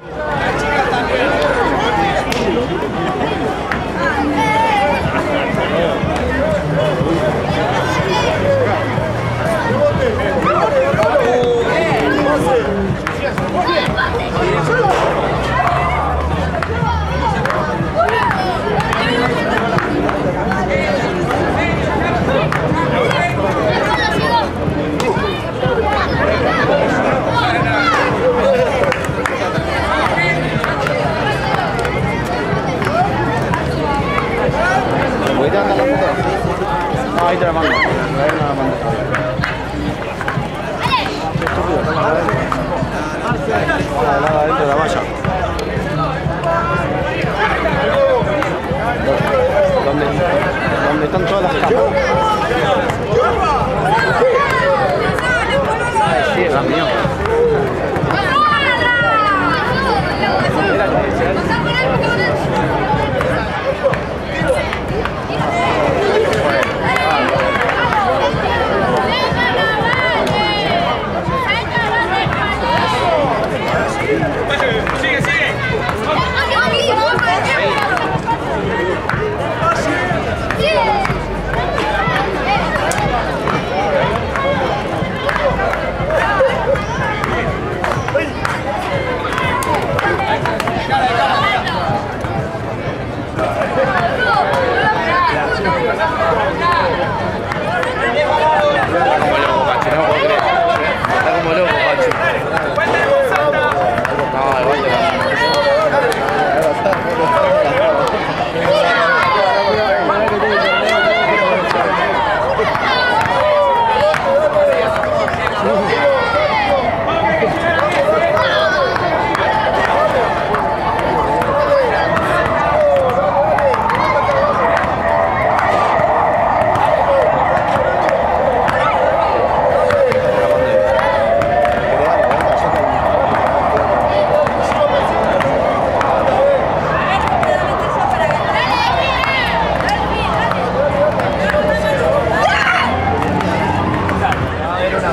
Yeah. Foto?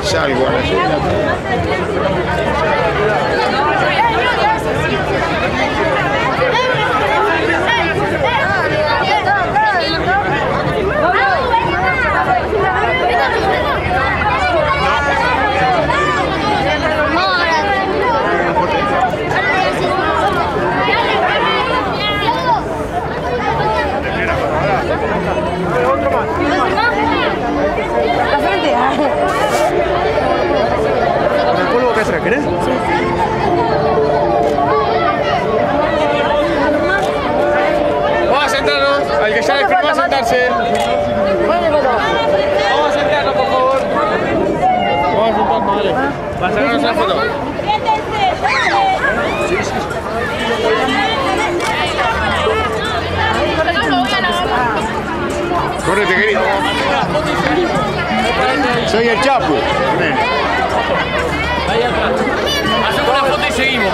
Salgo. ¿El polvo qué ¿Querés? Vamos a sentarnos. Al que ya le firmó a sentarse. Vamos a sentarnos, por favor. Vamos a sentarnos, dale. Para sacarnos una foto. Correte, querido. Soy el Chapu. Hacemos una foto y seguimos.